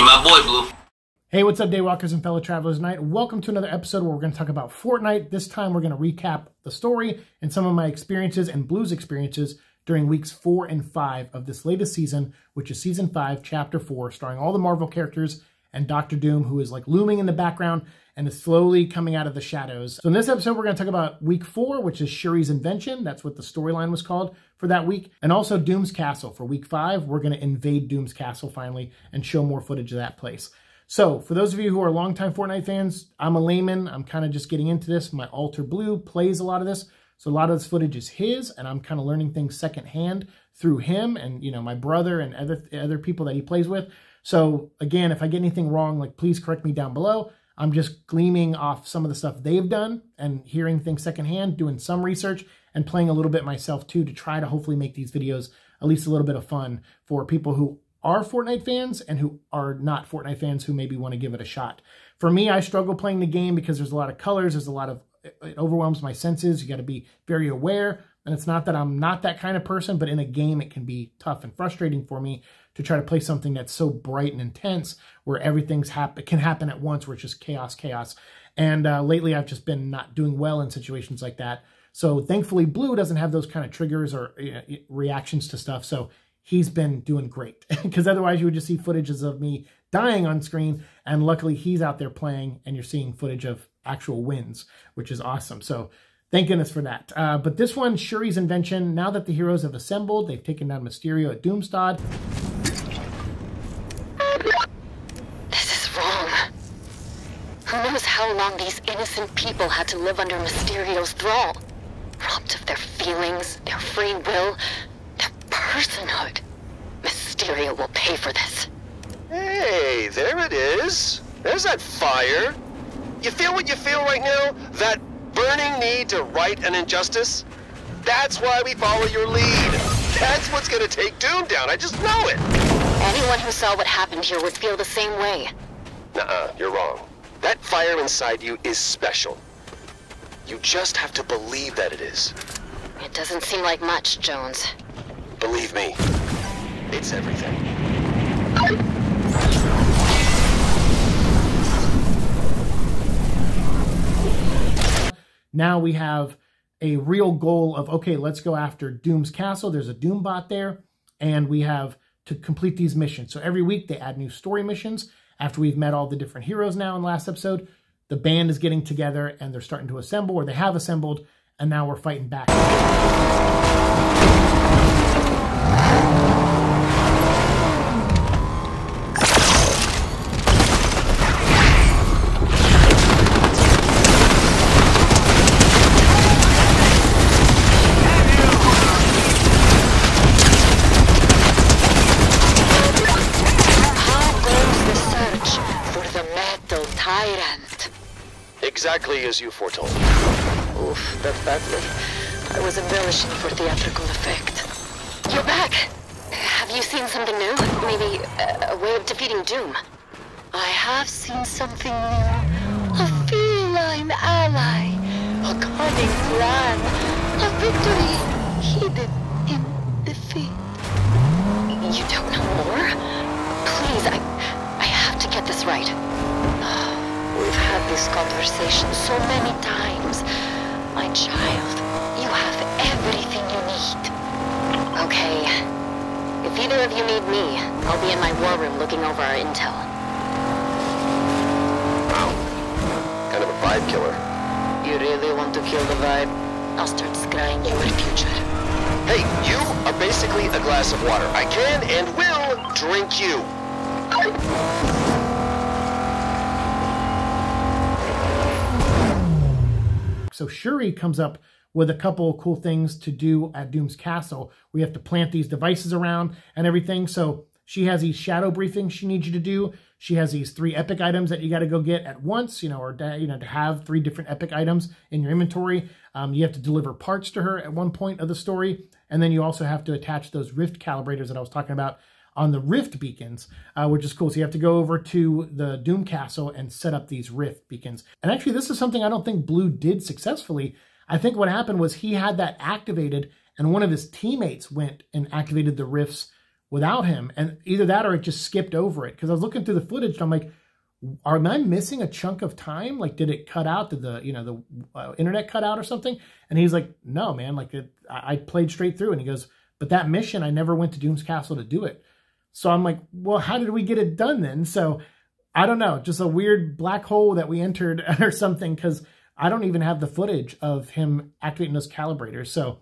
My boy, Blue. Hey, what's up, Daywalkers and fellow travelers tonight? Welcome to another episode where we're going to talk about Fortnite. This time we're going to recap the story and some of my experiences and Blue's experiences during weeks four and five of this latest season, which is season five, chapter four, starring all the Marvel characters and Doctor Doom, who is like looming in the background and is slowly coming out of the shadows. So in this episode, we're going to talk about week four, which is Shuri's invention. That's what the storyline was called for that week. And also Doom's Castle. For week five, we're going to invade Doom's Castle finally and show more footage of that place. So for those of you who are longtime Fortnite fans, I'm a layman. I'm kind of just getting into this. My Alter Blue plays a lot of this. So a lot of this footage is his, and I'm kind of learning things secondhand through him and, you know, my brother and other, other people that he plays with. So again, if I get anything wrong, like please correct me down below. I'm just gleaming off some of the stuff they've done and hearing things secondhand, doing some research and playing a little bit myself too to try to hopefully make these videos at least a little bit of fun for people who are Fortnite fans and who are not Fortnite fans who maybe want to give it a shot. For me, I struggle playing the game because there's a lot of colors, there's a lot of it overwhelms my senses. You got to be very aware. And it's not that I'm not that kind of person, but in a game, it can be tough and frustrating for me to try to play something that's so bright and intense where everything's happen can happen at once, where it's just chaos, chaos. And uh, lately, I've just been not doing well in situations like that. So thankfully, Blue doesn't have those kind of triggers or reactions to stuff. So he's been doing great because otherwise you would just see footages of me dying on screen. And luckily, he's out there playing, and you're seeing footage of actual wins, which is awesome. So thank goodness for that. Uh, but this one, Shuri's invention, now that the heroes have assembled, they've taken down Mysterio at Doomstadt. This is wrong. Who knows how long these innocent people had to live under Mysterio's thrall? Robbed of their feelings, their free will, their personhood. Mysterio will pay for this. Hey, there it is. There's that fire. You feel what you feel right now? That burning need to right an injustice? That's why we follow your lead. That's what's gonna take Doom down. I just know it. Anyone who saw what happened here would feel the same way. Nuh-uh, you're wrong. That fire inside you is special. You just have to believe that it is. It doesn't seem like much, Jones. Believe me, it's everything. Now we have a real goal of, okay, let's go after Doom's castle. There's a Doom bot there, and we have to complete these missions. So every week they add new story missions. After we've met all the different heroes now in the last episode, the band is getting together and they're starting to assemble, or they have assembled, and now we're fighting back. Exactly as you foretold. Oof, that badly. I was embellishing for theatrical effect. You're back! Have you seen something new? Maybe a, a way of defeating Doom? I have seen something new. A feline ally. A cunning plan. A victory hidden in defeat. You don't know more? Please, I, I have to get this right. We've had this conversation so many times. My child, you have everything you need. Okay. If either of you need me, I'll be in my war room looking over our intel. Wow. Kind of a vibe killer. You really want to kill the vibe? I'll start scrying your future. Hey, you are basically a glass of water. I can and will drink you. So Shuri comes up with a couple cool things to do at Doom's Castle. We have to plant these devices around and everything. So she has these shadow briefings she needs you to do. She has these three epic items that you got to go get at once, you know, or you know, to have three different epic items in your inventory. Um, you have to deliver parts to her at one point of the story, and then you also have to attach those rift calibrators that I was talking about on the rift beacons, uh, which is cool. So you have to go over to the Doom Castle and set up these rift beacons. And actually, this is something I don't think Blue did successfully. I think what happened was he had that activated, and one of his teammates went and activated the rifts without him. And either that or it just skipped over it. Because I was looking through the footage and I'm like, am I missing a chunk of time? Like, did it cut out? Did the you know the uh, internet cut out or something? And he's like, no, man. Like, it, I, I played straight through. And he goes, but that mission, I never went to Doom's Castle to do it. So I'm like, well, how did we get it done then? So I don't know, just a weird black hole that we entered or something because I don't even have the footage of him activating those calibrators. So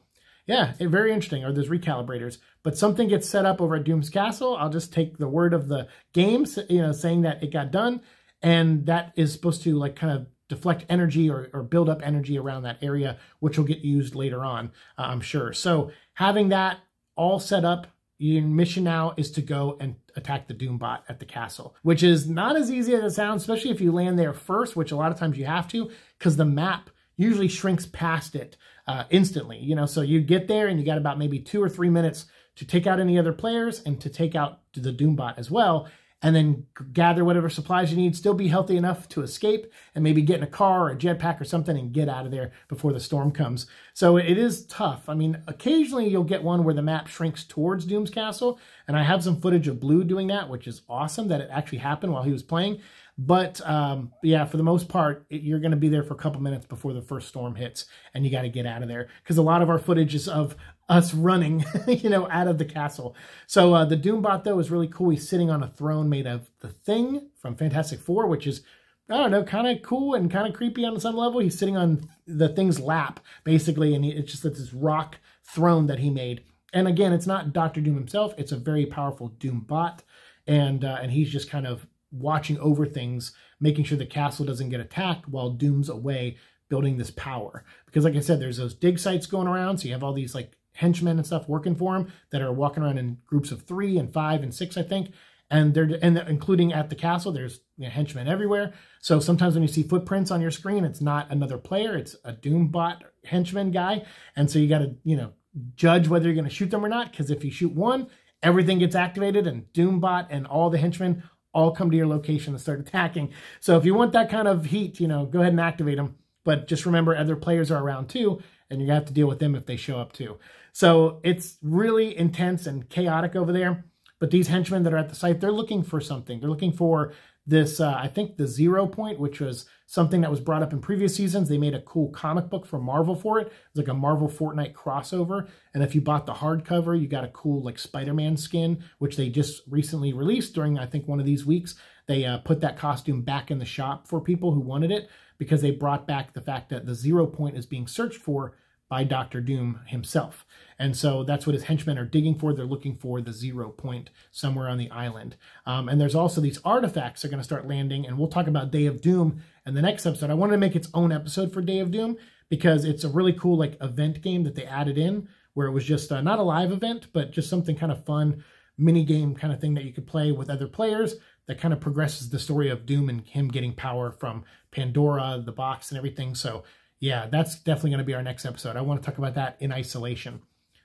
yeah, it, very interesting. Or those recalibrators, but something gets set up over at Doom's Castle. I'll just take the word of the game, you know, saying that it got done, and that is supposed to like kind of deflect energy or, or build up energy around that area, which will get used later on, uh, I'm sure. So having that all set up your mission now is to go and attack the Doombot at the castle, which is not as easy as it sounds, especially if you land there first, which a lot of times you have to, because the map usually shrinks past it uh, instantly. You know, so you get there and you got about maybe two or three minutes to take out any other players and to take out the Doombot as well and then gather whatever supplies you need, still be healthy enough to escape, and maybe get in a car or a jetpack or something and get out of there before the storm comes. So it is tough. I mean, occasionally you'll get one where the map shrinks towards Doom's Castle, and I have some footage of Blue doing that, which is awesome that it actually happened while he was playing. But um, yeah, for the most part, it, you're going to be there for a couple minutes before the first storm hits, and you got to get out of there because a lot of our footage is of us running, you know, out of the castle. So uh, the Doombot though is really cool. He's sitting on a throne made of the Thing from Fantastic Four, which is I don't know, kind of cool and kind of creepy on some level. He's sitting on the Thing's lap basically, and he, it's just this rock throne that he made. And again, it's not Doctor Doom himself; it's a very powerful Doombot, and uh, and he's just kind of watching over things, making sure the castle doesn't get attacked while Doom's away building this power. Because like I said, there's those dig sites going around, so you have all these like henchmen and stuff working for him that are walking around in groups of three and five and six, I think. And they're and including at the castle, there's you know, henchmen everywhere. So sometimes when you see footprints on your screen, it's not another player; it's a Doombot henchman guy. And so you got to you know judge whether you're going to shoot them or not. Because if you shoot one, everything gets activated, and Doombot and all the henchmen all come to your location and start attacking. So if you want that kind of heat, you know, go ahead and activate them. But just remember, other players are around too, and gonna have to deal with them if they show up too. So it's really intense and chaotic over there. But these henchmen that are at the site, they're looking for something. They're looking for this, uh, I think the Zero Point, which was something that was brought up in previous seasons. They made a cool comic book for Marvel for it. It was like a Marvel Fortnite crossover. And if you bought the hardcover, you got a cool like Spider-Man skin, which they just recently released during, I think, one of these weeks. They uh, put that costume back in the shop for people who wanted it because they brought back the fact that the Zero Point is being searched for by Doctor Doom himself. And so that's what his henchmen are digging for. They're looking for the zero point somewhere on the island. Um, and there's also these artifacts that are going to start landing. And we'll talk about Day of Doom in the next episode. I wanted to make its own episode for Day of Doom because it's a really cool like event game that they added in where it was just uh, not a live event, but just something kind of fun mini game kind of thing that you could play with other players that kind of progresses the story of Doom and him getting power from Pandora, the box, and everything. So yeah, that's definitely going to be our next episode. I want to talk about that in isolation.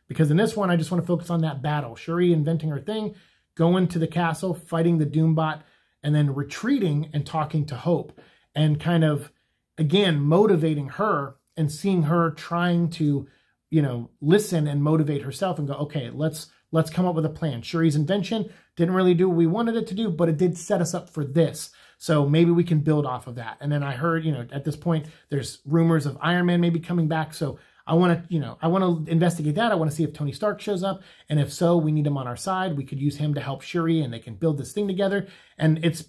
Because in this one, I just want to focus on that battle. Shuri inventing her thing, going to the castle, fighting the Doombot, and then retreating and talking to Hope. And kind of, again, motivating her and seeing her trying to, you know, listen and motivate herself and go, okay, let's let's come up with a plan. Shuri's invention didn't really do what we wanted it to do, but it did set us up for this. So maybe we can build off of that. And then I heard, you know, at this point, there's rumors of Iron Man maybe coming back. So I want to, you know, I want to investigate that. I want to see if Tony Stark shows up. And if so, we need him on our side. We could use him to help Shuri and they can build this thing together. And it's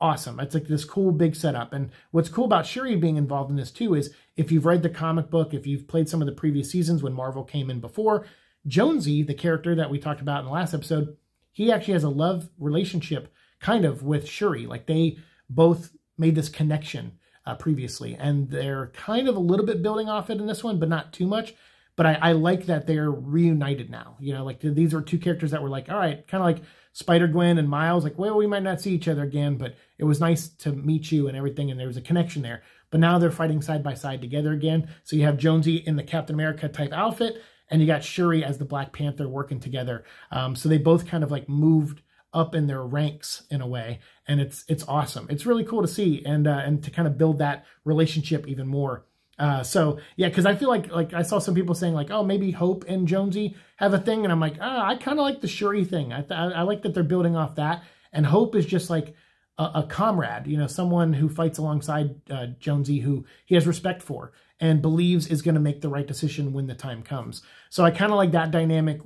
awesome. It's like this cool big setup. And what's cool about Shuri being involved in this too is if you've read the comic book, if you've played some of the previous seasons when Marvel came in before, Jonesy, the character that we talked about in the last episode, he actually has a love relationship kind of with Shuri. Like they both made this connection uh, previously, and they're kind of a little bit building off it in this one, but not too much. But I, I like that they're reunited now. You know, like these are two characters that were like, all right, kind of like Spider Gwen and Miles. Like, well, we might not see each other again, but it was nice to meet you and everything, and there was a connection there. But now they're fighting side by side together again. So you have Jonesy in the Captain America type outfit, and you got Shuri as the Black Panther working together. Um, so they both kind of like moved up in their ranks in a way and it's it's awesome. It's really cool to see and uh, and to kind of build that relationship even more. Uh, so yeah, because I feel like like I saw some people saying like, oh, maybe Hope and Jonesy have a thing, and I'm like, oh, I kind of like the Shuri thing. I, th- I like that they're building off that, and Hope is just like a, a comrade, you know, someone who fights alongside uh, Jonesy, who he has respect for and believes is going to make the right decision when the time comes. So I kind of like that dynamic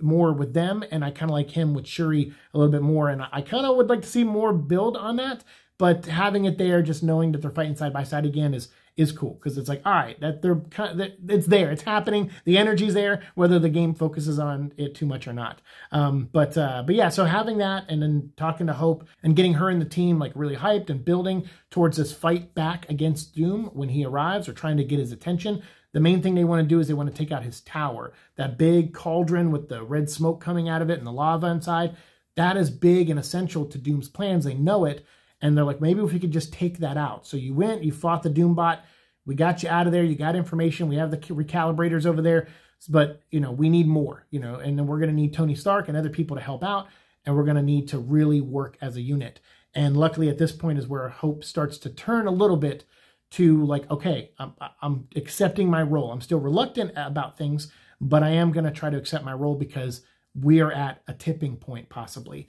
more with them, and I kind of like him with Shuri a little bit more, and I kind of would like to see more build on that. But having it there, just knowing that they're fighting side by side again is is cool because it's like all right that they're that it's there it's happening the energy's there whether the game focuses on it too much or not. Um, but uh, but yeah so having that and then talking to hope and getting her and the team like really hyped and building towards this fight back against doom when he arrives or trying to get his attention the main thing they want to do is they want to take out his tower. That big cauldron with the red smoke coming out of it and the lava inside that is big and essential to doom's plans they know it and they're like, maybe if we could just take that out. So you went, you fought the Doombot, we got you out of there, you got information, we have the recalibrators over there, but you know, we need more, you know, and then we're going to need Tony Stark and other people to help out, and we're going to need to really work as a unit. And luckily at this point is where hope starts to turn a little bit to like, okay, I'm, I'm accepting my role. I'm still reluctant about things, but I am going to try to accept my role because we are at a tipping point possibly.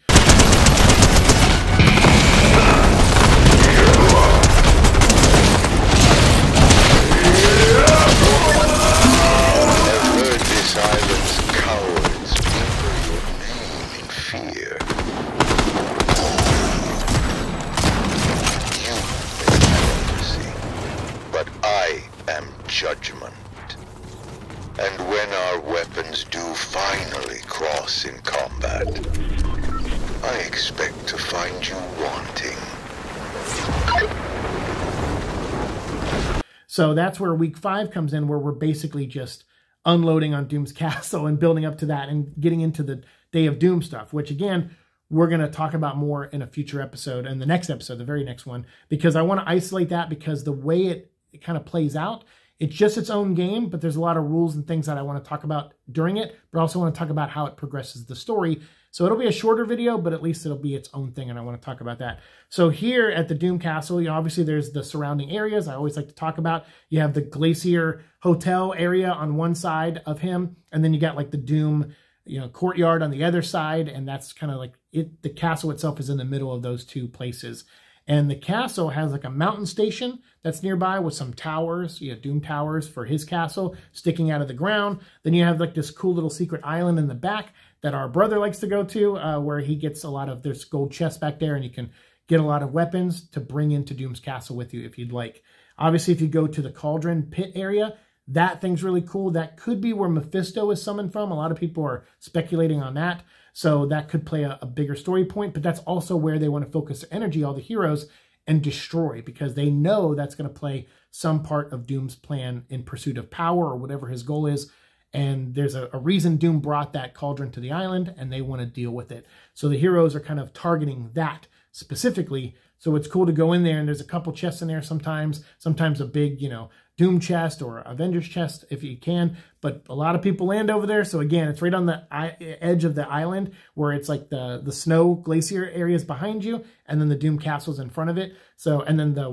So that's where week five comes in, where we're basically just unloading on Doom's castle and building up to that and getting into the Day of Doom stuff, which again, we're going to talk about more in a future episode and the next episode, the very next one, because I want to isolate that because the way it, it kind of plays out it's just its own game, but there's a lot of rules and things that I want to talk about during it, but I also want to talk about how it progresses the story. So it'll be a shorter video, but at least it'll be its own thing, and I want to talk about that. So here at the Doom Castle, you know, obviously there's the surrounding areas I always like to talk about. You have the Glacier Hotel area on one side of him, and then you got like the Doom you know courtyard on the other side and that's kind of like it the castle itself is in the middle of those two places and the castle has like a mountain station that's nearby with some towers. You have Doom Towers for his castle sticking out of the ground. Then you have like this cool little secret island in the back that our brother likes to go to, uh, where he gets a lot of, there's gold chests back there and you can get a lot of weapons to bring into Doom's castle with you if you'd like. Obviously, if you go to the Cauldron pit area, that thing's really cool. That could be where Mephisto is summoned from. A lot of people are speculating on that. So that could play a, a bigger story point, but that's also where they want to focus their energy, all the heroes, and destroy because they know that's going to play some part of Doom's plan in pursuit of power or whatever his goal is. And there's a, a reason Doom brought that cauldron to the island and they want to deal with it. So the heroes are kind of targeting that specifically. So it's cool to go in there and there's a couple chests in there sometimes, sometimes a big, you know, Doom chest or Avengers chest if you can. But a lot of people land over there. So again, it's right on the edge of the island where it's like the, the snow glacier areas behind you and then the Doom castle's in front of it. So, and then the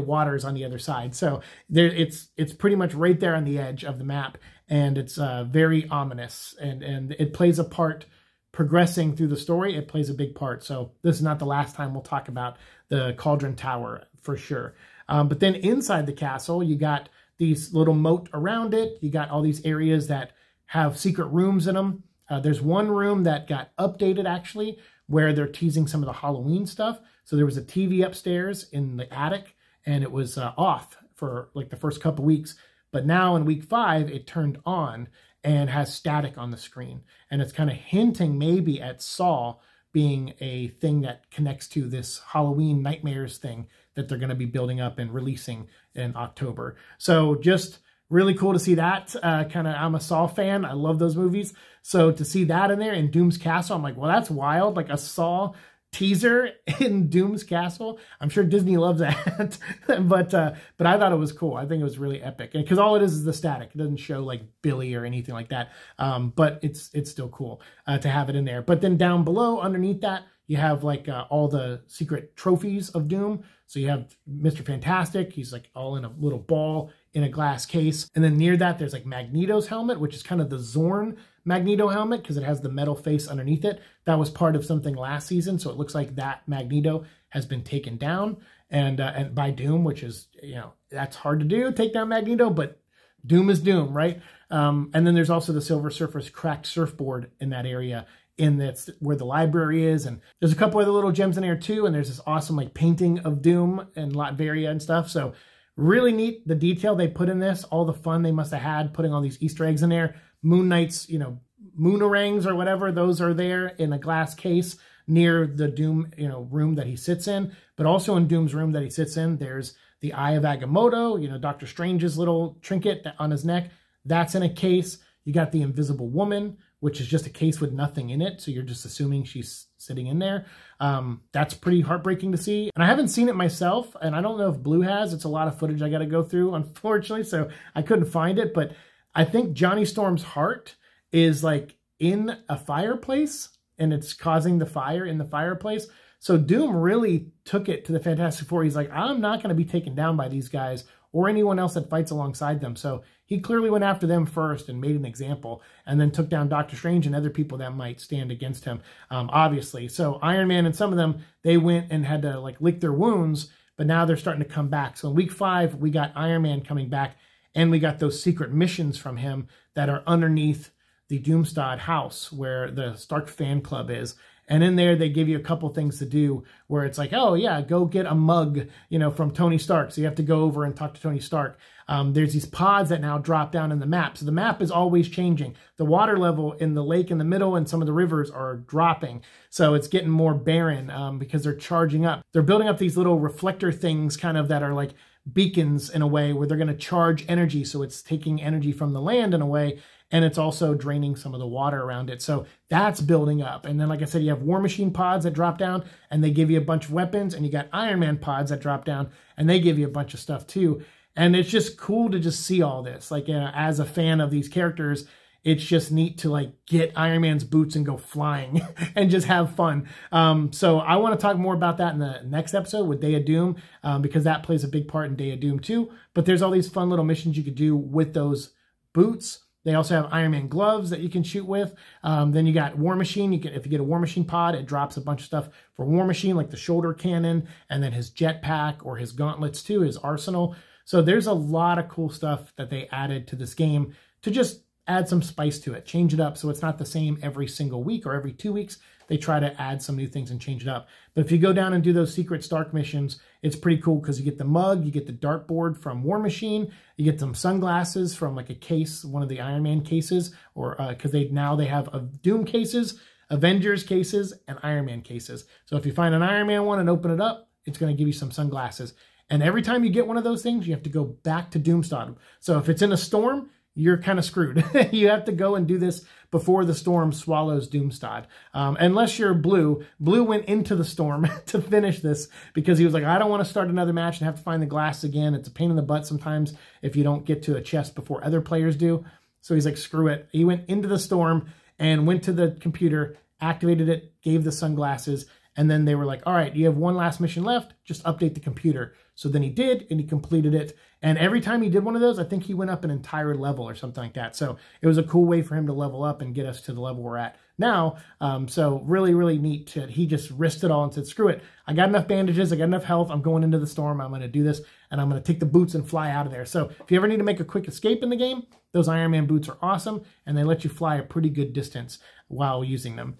water is on the other side. So there it's, it's pretty much right there on the edge of the map. And it's uh, very ominous and, and it plays a part progressing through the story. It plays a big part. So this is not the last time we'll talk about the Cauldron Tower for sure. Um, but then inside the castle, you got these little moat around it. You got all these areas that have secret rooms in them. Uh, there's one room that got updated actually, where they're teasing some of the Halloween stuff. So there was a TV upstairs in the attic, and it was uh, off for like the first couple weeks. But now in week five, it turned on and has static on the screen. And it's kind of hinting maybe at Saw being a thing that connects to this Halloween Nightmares thing that they're going to be building up and releasing in October. So just really cool to see that. Uh, kind of, I'm a Saw fan. I love those movies. So to see that in there in Doom's Castle, I'm like, well, that's wild. Like a Saw teaser in Doom's Castle. I'm sure Disney loves that, but uh, but I thought it was cool. I think it was really epic, because all it is is the static. It doesn't show like Billy or anything like that. Um, but it's it's still cool uh, to have it in there. But then down below, underneath that, you have like uh, all the secret trophies of Doom. So you have Mr. Fantastic. He's like all in a little ball in a glass case. And then near that, there's like Magneto's helmet, which is kind of the Zorn Magneto helmet because it has the metal face underneath it. That was part of something last season, so it looks like that Magneto has been taken down and uh, and by Doom, which is you know that's hard to do, take down Magneto, but Doom is Doom, right? Um, and then there's also the Silver Surfer's cracked surfboard in that area in that's where the library is and there's a couple other little gems in there too and there's this awesome like painting of doom and latveria and stuff so really neat the detail they put in this all the fun they must have had putting all these easter eggs in there. Moon knight's you know moonarangs or whatever those are there in a glass case near the doom you know room that he sits in. But also in doom's room that he sits in there's the eye of agamotto you know dr strange's little trinket on his neck. That's in a case. You got the invisible woman which is just a case with nothing in it. So you're just assuming she's sitting in there. Um, that's pretty heartbreaking to see. And I haven't seen it myself, and I don't know if Blue has. It's a lot of footage I got to go through, unfortunately, so I couldn't find it. But I think Johnny Storm's heart is like in a fireplace, and it's causing the fire in the fireplace. So Doom really took it to the Fantastic Four. He's like, I'm not going to be taken down by these guys or anyone else that fights alongside them. So he clearly went after them first and made an example, and then took down Doctor Strange and other people that might stand against him, um, obviously. So Iron Man and some of them, they went and had to like lick their wounds, but now they're starting to come back. So in week five, we got Iron Man coming back, and we got those secret missions from him that are underneath the Doomstadt house where the Stark fan club is. And in there, they give you a couple things to do where it's like, oh, yeah, go get a mug, you know, from Tony Stark. So you have to go over and talk to Tony Stark. Um, there's these pods that now drop down in the map. So the map is always changing. The water level in the lake in the middle and some of the rivers are dropping. So it's getting more barren um, because they're charging up. They're building up these little reflector things kind of that are like beacons in a way where they're going to charge energy. So it's taking energy from the land in a way and it's also draining some of the water around it. So that's building up. And then, like I said, you have War Machine pods that drop down and they give you a bunch of weapons, and you got Iron Man pods that drop down and they give you a bunch of stuff too. And it's just cool to just see all this. Like, as a fan of these characters, it's just neat to like get Iron Man's boots and go flying and just have fun. Um, so I want to talk more about that in the next episode with Day of Doom um, because that plays a big part in Day of Doom too. But there's all these fun little missions you could do with those boots they also have Iron Man gloves that you can shoot with. Um, then you got War Machine. You can, if you get a War Machine pod, it drops a bunch of stuff for War Machine, like the shoulder cannon, and then his jetpack or his gauntlets too, his arsenal. So there's a lot of cool stuff that they added to this game to just add some spice to it, change it up so it's not the same every single week or every two weeks. They try to add some new things and change it up. But if you go down and do those secret Stark missions, it's pretty cool because you get the mug, you get the dartboard from War Machine, you get some sunglasses from like a case, one of the Iron Man cases, or because uh, they now they have a Doom cases, Avengers cases, and Iron Man cases. So if you find an Iron Man one and open it up, it's going to give you some sunglasses. And every time you get one of those things, you have to go back to Doomstadt. So if it's in a storm, you're kind of screwed. you have to go and do this before the storm swallows Doomstadt. Um, unless you're Blue. Blue went into the storm to finish this because he was like, I don't want to start another match and have to find the glass again. It's a pain in the butt sometimes if you don't get to a chest before other players do. So he's like, screw it. He went into the storm and went to the computer, activated it, gave the sunglasses, and then they were like, all right, you have one last mission left. Just update the computer. So then he did, and he completed it. And every time he did one of those, I think he went up an entire level or something like that. So it was a cool way for him to level up and get us to the level we're at now. Um, so really, really neat. To, he just risked it all and said, screw it. I got enough bandages. I got enough health. I'm going into the storm. I'm going to do this, and I'm going to take the boots and fly out of there. So if you ever need to make a quick escape in the game, those Iron Man boots are awesome, and they let you fly a pretty good distance while using them.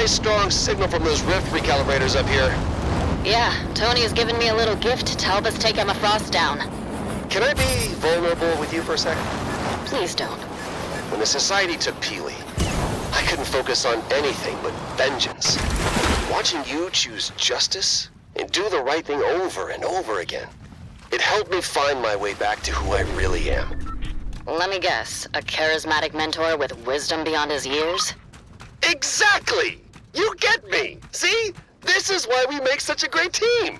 Nice strong signal from those rift recalibrators up here. Yeah, Tony has given me a little gift to help us take Emma Frost down. Can I be vulnerable with you for a second? Please don't. When the Society took Peely, I couldn't focus on anything but vengeance. Watching you choose justice and do the right thing over and over again, it helped me find my way back to who I really am. Let me guess, a charismatic mentor with wisdom beyond his years? Exactly! You get me! See? This is why we make such a great team!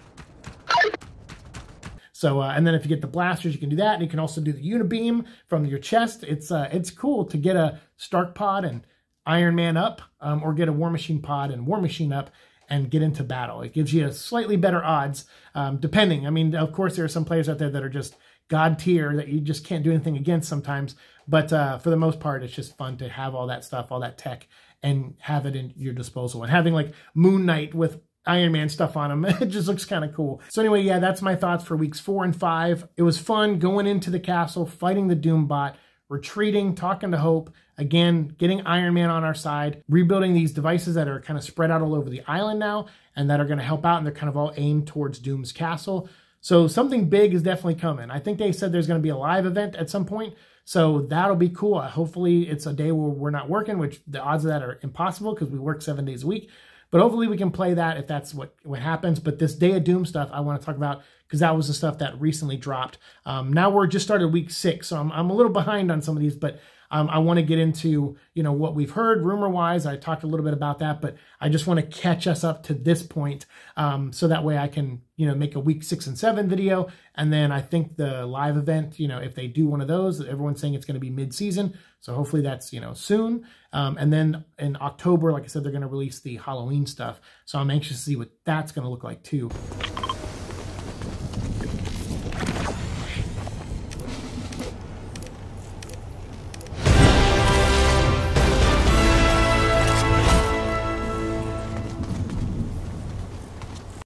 So, uh, and then if you get the blasters, you can do that. And you can also do the unibeam from your chest. It's uh, it's cool to get a Stark pod and Iron Man up, um, or get a War Machine pod and War Machine up and get into battle. It gives you a slightly better odds, um, depending. I mean, of course, there are some players out there that are just god tier that you just can't do anything against sometimes. But uh, for the most part, it's just fun to have all that stuff, all that tech, and have it in your disposal. And having like Moon Knight with Iron Man stuff on him. It just looks kind of cool. So anyway, yeah, that's my thoughts for weeks four and five. It was fun going into the castle, fighting the Doombot, retreating, talking to Hope, again, getting Iron Man on our side, rebuilding these devices that are kind of spread out all over the island now and that are going to help out and they're kind of all aimed towards Doom's castle. So something big is definitely coming. I think they said there's going to be a live event at some point. So that'll be cool. Hopefully it's a day where we're not working, which the odds of that are impossible because we work seven days a week. But hopefully we can play that if that's what, what happens. But this Day of Doom stuff I want to talk about because that was the stuff that recently dropped. Um, now we're just started week six, so I'm, I'm a little behind on some of these, but um, I want to get into, you know, what we've heard rumor-wise. I talked a little bit about that, but I just want to catch us up to this point um, so that way I can, you know, make a week six and seven video. And then I think the live event, you know, if they do one of those, everyone's saying it's going to be mid-season. So hopefully that's, you know, soon. Um, and then in October, like I said, they're going to release the Halloween stuff. So I'm anxious to see what that's going to look like too.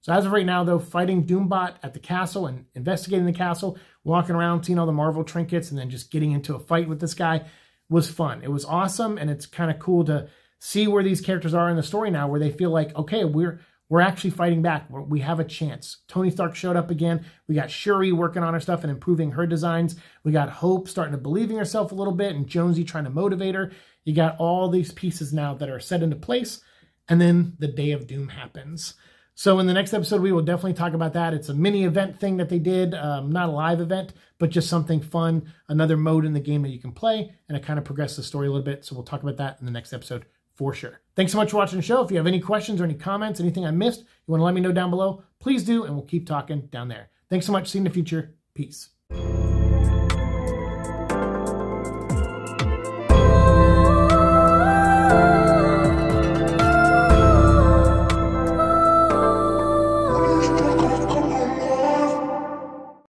So as of right now, though, fighting Doombot at the castle and investigating the castle, walking around, seeing all the Marvel trinkets, and then just getting into a fight with this guy was fun. It was awesome, and it's kind of cool to see where these characters are in the story now, where they feel like, okay, we're we're actually fighting back. We're, we have a chance. Tony Stark showed up again. We got Shuri working on her stuff and improving her designs. We got Hope starting to believing herself a little bit, and Jonesy trying to motivate her. You got all these pieces now that are set into place, and then the Day of Doom happens. So in the next episode, we will definitely talk about that. It's a mini event thing that they did, um, not a live event, but just something fun, another mode in the game that you can play, and it kind of progresses the story a little bit. So we'll talk about that in the next episode for sure. Thanks so much for watching the show. If you have any questions or any comments, anything I missed, you want to let me know down below, please do, and we'll keep talking down there. Thanks so much. See you in the future. Peace.